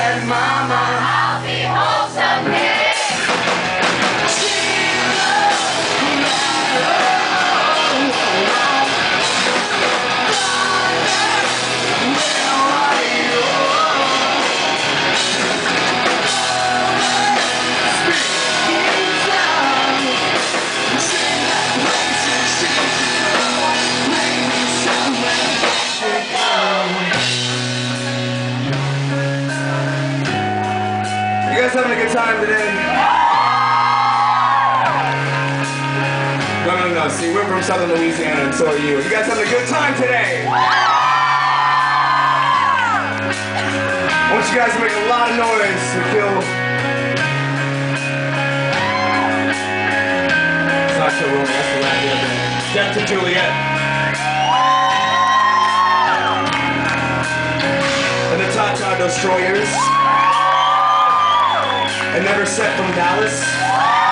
said, Mama. Time today? No, no, no. See, we're from Southern Louisiana, and so are you. You guys having a good time today? I want you guys to make a lot of noise to kill. So Romeo, that's the last bit. Death to Juliet. And the Tata Destroyers. And Never Set from Dallas.